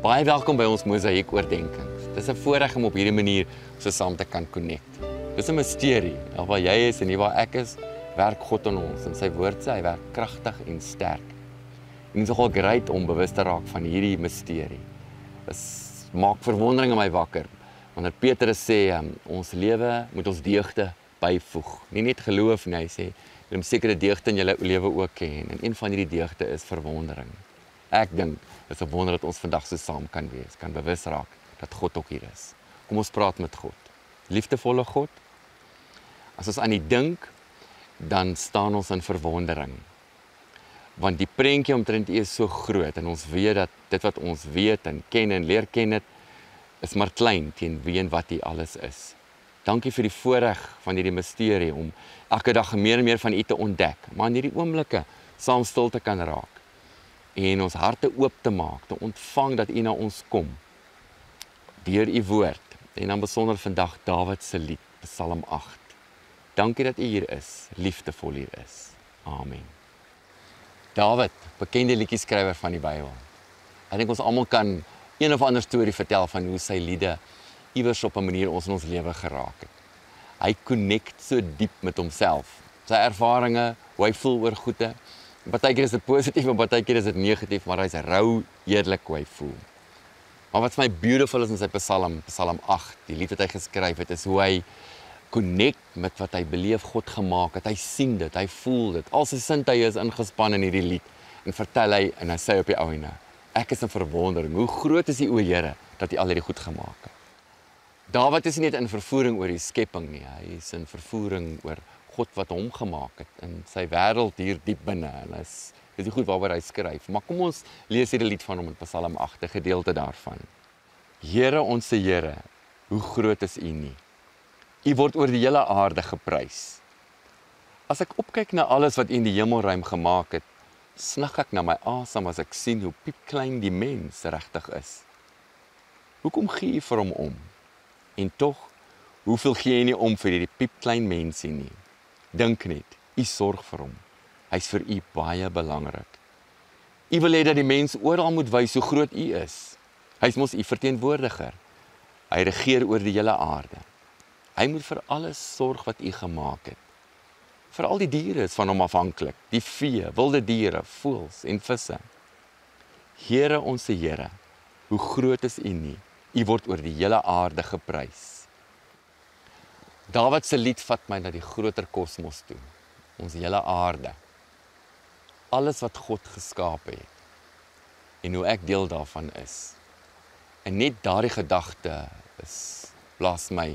Baie welkom by ons mosaïek oordeenkings. Dis 'n voorreg om op hierdie manier so saam te kan connect. Dis 'n misterie. Al waar jy is en nie waar ek is, werk God in ons en sy woord sê hy werk kragtig en sterk. En dit is nogal great om bewus te raak van hierdie misterie. Dit maak verwondering in my wakker wanneer Petrus sê um, ons lewe moet ons deugde byvoeg. Nie net geloof nie, hy sê jy moet sekere deugde in jou lewe ook hê en een van hierdie deugde is verwondering. Ek dink dit is 'n wonder dat ons vandag so saam kan wees, kan bewus raak dat God ook hier is. Kom ons praat met God. Liefdevolle God. As ons aan U dink, dan staan ons in verwondering. Want die prentjie omtrent U is so groot en ons weet dat dit wat ons weet en ken en leer ken dit is maar klein teen wie en wat U alles is. Dankie vir die voorreg van hierdie misterie om elke dag meer en meer van U te ontdek, maar in hierdie oomblikke saam stil te kan raak en ons harte oop te maak, te ontvang dat U na ons kom deur U woord. En dan besonder vandag Dawid se lied, Psalm 8. Dankie dat U hier is, liefdevol hier is. Amen. Dawid, bekende liedjieskrywer van die Bybel. Ek dink ons almal kan een of ander storie vertel van hoe sy liede iewers op 'n manier ons in ons lewe geraak het. Hy connect so diep met homself, sy ervarings, hoe hy voel oor goeie Partykeer is dit positief en partykeer is dit negatief, maar hy's rou eerlik hoe hy voel. Maar wat vir my beautiful is in sy Psalm, Psalm 8, die lied wat hy geskryf het, is hoe hy connect met wat hy beleef God gemaak het. Hy sien dit, hy voel dit. Al sy sintuie is ingespan in hierdie lied en vertel hy en hy sê op die ouene, ek is in verwondering. Hoe groot is U o Here dat U al hierdie goed gemaak het. Dawid is nie net in vervoering oor die skepping nie, hy is in vervoering oor God wat hom gemaak het in sy wêreld hier diep binne en is dis die goed waaroor hy skryf. Maar kom ons lees hierdie lied van hom in Psalm 8, 'n gedeelte daarvan. Here ons se Here, hoe groot is U nie? U word oor die hele aarde geprys. As ek opkyk na alles wat U in die hemelruim gemaak het, snig ek na my asem as ek sien hoe piepklein die mens regtig is. Hoekom gee U vir hom om? En tog, hoeveel gee jy nie om vir hierdie piepklein mensie nie? Dink net, u sorg vir hom. Hy's vir u baie belangrik. U wil hê dat die mens oral moet wys hoe groot u is. Hy's mos u verteenwoordiger. Hy regeer oor die hele aarde. Hy moet vir alles sorg wat u gemaak het. Vir al die diere is van hom afhanklik, die vee, wilde diere, voëls en visse. Here ons se Here, hoe groot is u nie? U word oor die hele aarde geprys. Dawid se lied vat my na die groter kosmos toe. Ons hele aarde. Alles wat God geskaap het en hoe ek deel daarvan is. En net daardie gedagte is blaas my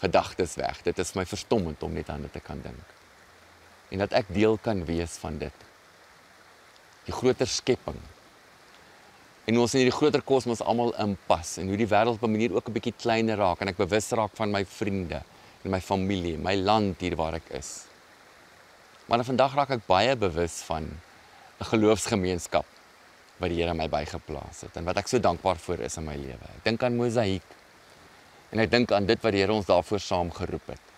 gedagtes weg. Dit is my verstommend om net aan dit te kan dink. En dat ek deel kan wees van dit. Die groter skepping. En ons in hierdie groter kosmos almal inpas en hoe die wêreld op 'n manier ook 'n bietjie kleiner raak en ek bewus raak van my vriende en my familie, my land hier waar ek is. Maar vandag raak ek baie bewus van 'n geloofsgemeenskap wat die Here my bygeplaas het en wat ek so dankbaar vir is in my lewe. Ek dink aan Mosaïek en ek dink aan dit wat die Here ons daarvoor saam geroep het.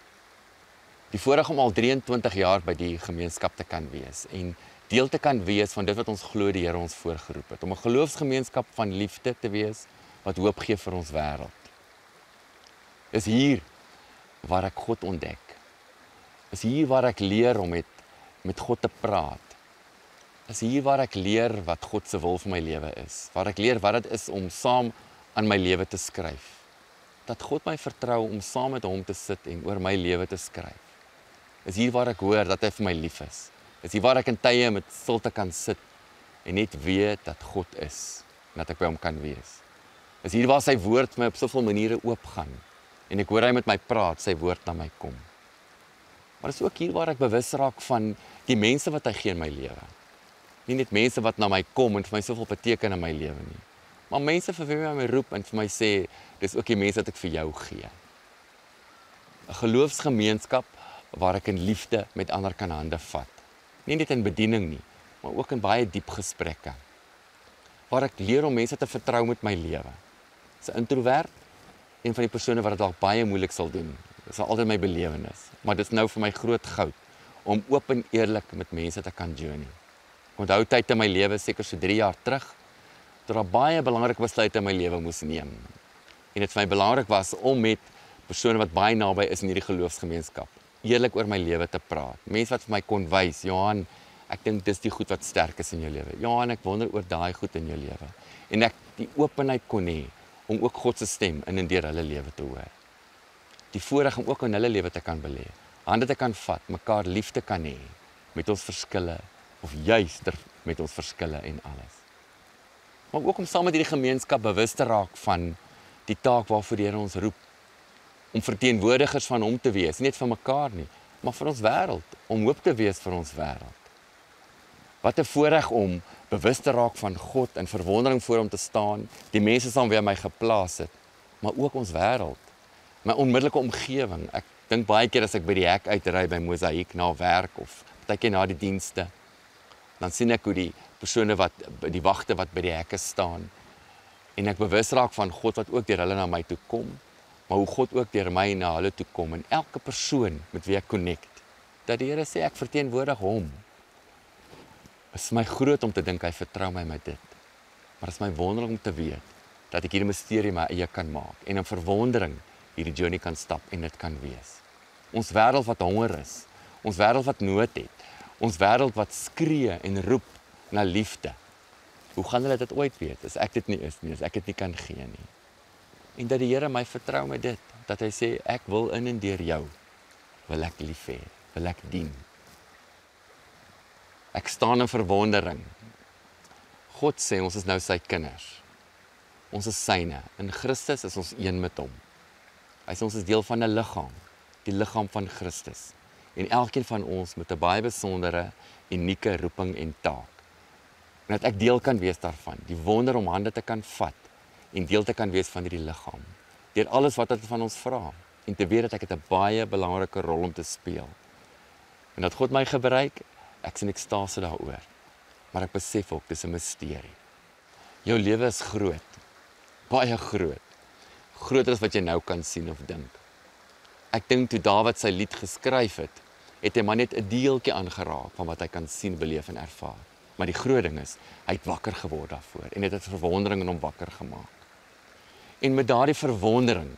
Die voorreg om al 23 jaar by die gemeenskap te kan wees en deel te kan wees van dit wat ons glo die Here ons voorgeroep het om 'n geloofsgemeenskap van liefde te wees wat hoop gee vir ons wêreld. Is hier waar ek God ontdek. Is hier waar ek leer om met met God te praat. Is hier waar ek leer wat God se wil vir my lewe is. Waar ek leer wat dit is om saam aan my lewe te skryf. Dat God my vertrou om saam met hom te sit en oor my lewe te skryf. Is hier waar ek hoor dat hy vir my lief is. Is hier waar ek in tye met stilte kan sit en net weet dat God is en dat ek by hom kan wees. Is hier waar sy woord my op soveel maniere oopgaan en ek hoor hy met my praat, sy woord na my kom. Maar dis ook hier waar ek bewus raak van die mense wat hy gee in my lewe. Nie net mense wat na my kom en vir my soveel beteken in my lewe nie. Maar mense vir wie my roep en vir my sê, dis ook die mense wat ek vir jou gee. 'n Geloofsgemeenskap waar ek in liefde met ander kan hande vat. Nie net in bediening nie, maar ook in baie diep gesprekke. Waar ek leer om mense te vertrou met my lewe. 'n Introvert een van die persone wat dit dalk baie moeilik sal doen Dit is altyd my belewenis, maar dit is nou vir my groot goud om oop en eerlik met mense te kan journey. Ek onthou tyd in my lewe seker so 3 jaar terug toe daar baie belangrike besluite in my lewe moes neem. En dit vir my belangrik was om met persone wat baie naby is in hierdie geloofsgemeenskap eerlik oor my lewe te praat. Mense wat vir my kon wys, Johan, ek dink dis die goed wat sterk is in jou lewe. Johan, ek wonder oor daai goed in jou lewe. En ek die openheid kon hê om ook God se stem in en deur hulle lewe te hoor. Die voorreg om ook in hulle lewe te kan belê. Hande te kan vat, mekaar lief te kan hê met ons verskille of juister met ons verskille en alles. Maar ook om saam met hierdie gemeenskap bewus te raak van die taak waarvoor die Here ons roep om verteenwoordigers van hom te wees, nie net vir mekaar nie, maar vir ons wêreld, om hoop te wees vir ons wêreld. Wat 'n voorreg om bewus te raak van God en verwondering voor hom te staan, die mense wie hy my geplaas het, maar ook ons wêreld, my onmiddellike omgewing. Ek dink baie keer as ek by die hek uitry by Mosaïek na werk of partykeer na die dienste, dan sien ek hoe die persone wat die wagte wat by die hekke staan en ek bewus raak van God wat ook deur hulle na my toe kom maar hoe God ook deur my na hulle toe kom en elke persoon met wie ek connect. Dat die Here sê ek verteenwoordig hom. Dit is my groot om te dink hy vertrou my met dit. Maar dit is my wonderlik om te weet dat ek hierdie misterie my eie kan maak en in verwondering hierdie journey kan stap en dit kan wees. Ons wêreld wat honger is, ons wêreld wat nood het, ons wêreld wat skree en roep na liefde. Hoe gaan hulle dit ooit weet as ek dit nie is nie, as ek dit nie kan gee nie? En dat die Here my vertrou met dit dat hy sê ek wil in en deur jou wil ek lief hê wil ek dien. Ek staan in verwondering. God sê ons is nou sy kinders. Ons is syne. In Christus is ons een met hom. Hy sê ons is deel van 'n liggaam die liggaam van Christus. En elkeen van ons met 'n baie besondere unieke roeping en taak. En dat ek deel kan wees daarvan die wonder om hande te kan vat en deel te kan wees van hierdie liggaam. Deur alles wat dit van ons vra en te weet dat ek 'n baie belangrike rol om te speel. En dat God my gebruik, ek sien ek ekstase daaroor. Maar ek besef ook dis 'n misterie. Jou lewe is groot. Baie groot. Groter as wat jy nou kan sien of dink. Ek dink toe Dawid sy lied geskryf het, het hy maar net 'n deeltjie aangeraak van wat hy kan sien, beleef en ervaar. Maar die groot ding is, hy het wakker geword daarvoor en dit het 'n verwondering in hom wakker gemaak. En met daardie verwondering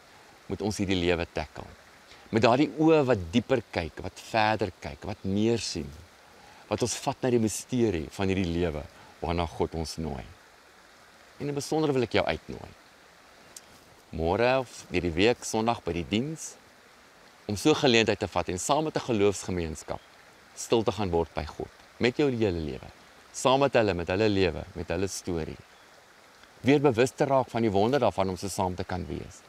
moet ons hierdie lewe tackle. Met daardie oë wat dieper kyk, wat verder kyk, wat meer sien. Wat ons vat na die misterie van hierdie lewe waarna God ons nooi. En in besonder wil ek jou uitnooi. Môre of hierdie week Sondag by die diens om so geleentheid te vat en saam met 'n geloofsgemeenskap stil te gaan word by God met jou hele lewe. Saam met hulle met hulle lewe, met hulle storie weer bewus te raak van die wonder daarvan om so saam te kan wees.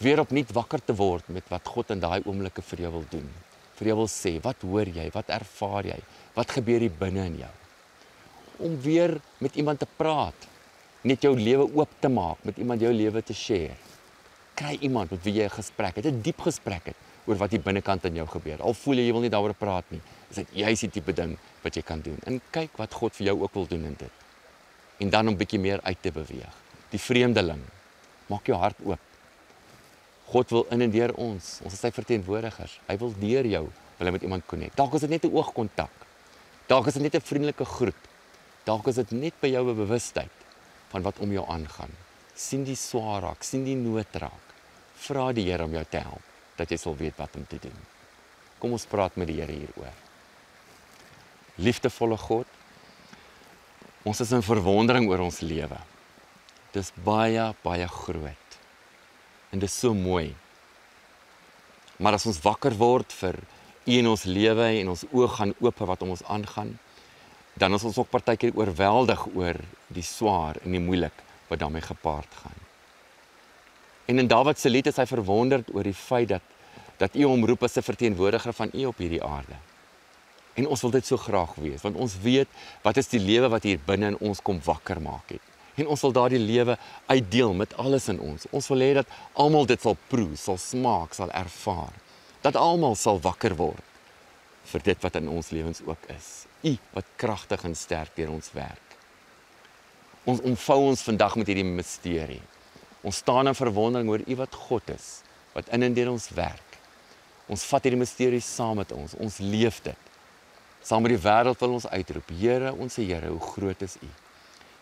Weer opnuut wakker te word met wat God in daai oomblikke vir jou wil doen. Vir jou wil sê, wat hoor jy? Wat ervaar jy? Wat gebeur hier binne in jou? Om weer met iemand te praat, net jou lewe oop te maak, met iemand jou lewe te share. Kry iemand met wie jy 'n gesprek het, 'n diep gesprek het oor wat hier binnekant in jou gebeur. Al voel jy jy wil nie daaroor praat nie, is dit juist die tipe ding wat jy kan doen. En kyk wat God vir jou ook wil doen in dit en dan om bietjie meer uit te beweeg. Die vreemdeling, maak jou hart oop. God wil in en deur ons, ons is sy verteenwoordigers. Hy wil deur jou wil hy met iemand konnek. Dalk is dit net 'n oogkontak. Dalk is dit net 'n vriendelike groet. Dalk is dit net by jou 'n bewustheid van wat om jou aangaan. sien die swaar raak, sien die nood raak. Vra die Here om jou te help dat jy sal weet wat om te doen. Kom ons praat met die Here hieroor. Liefdevolle God, Ons is in verwondering oor ons lewe. Dis baie baie groot. En dit is so mooi. Maar as ons wakker word vir U in ons lewe en ons oë gaan oop vir wat om ons aangaan, dan is ons ook partykeer oorweldig oor die swaar en die moeilik wat daarmee gepaard gaan. En in Dawid se lied is hy verwonderd oor die feit dat dat U hom roep as 'n verteenwoordiger van U op hierdie aarde. En ons wil dit so graag weet want ons weet wat is die lewe wat hier binne in ons kom wakker maak het. En ons wil daardie lewe uitdeel met alles in ons. Ons wil hê dat almal dit sal proe, sal smaak, sal ervaar. Dat almal sal wakker word vir dit wat in ons lewens ook is. U wat kragtig en sterk deur ons werk. Ons omvou ons vandag met hierdie misterie. Ons staan in verwondering oor U wat God is, wat in en deur ons werk. Ons vat hierdie misterie saam met ons. Ons leef dit. Saam met die wêreld wil ons uitroep: Here, ons Here, hoe groot is U?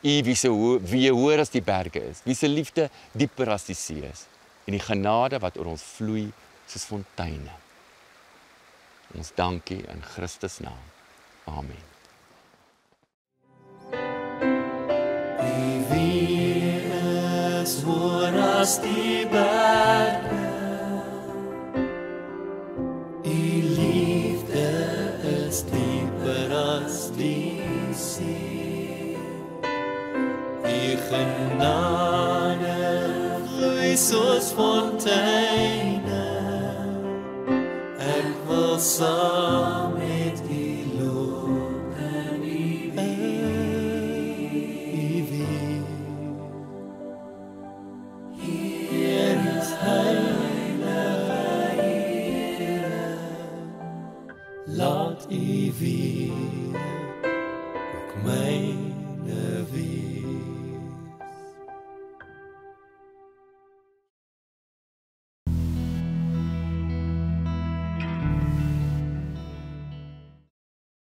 U wie se wie hoër as die berge is. Wie se liefde dieper as die see is. En die genade wat oor ons vloei soos fonteine. Ons dankie in Christus naam. Amen. hoor as die berge U genade vloei soos fonteine Ek wil saam met U loop en U wie Hier is heilige Here Laat U wie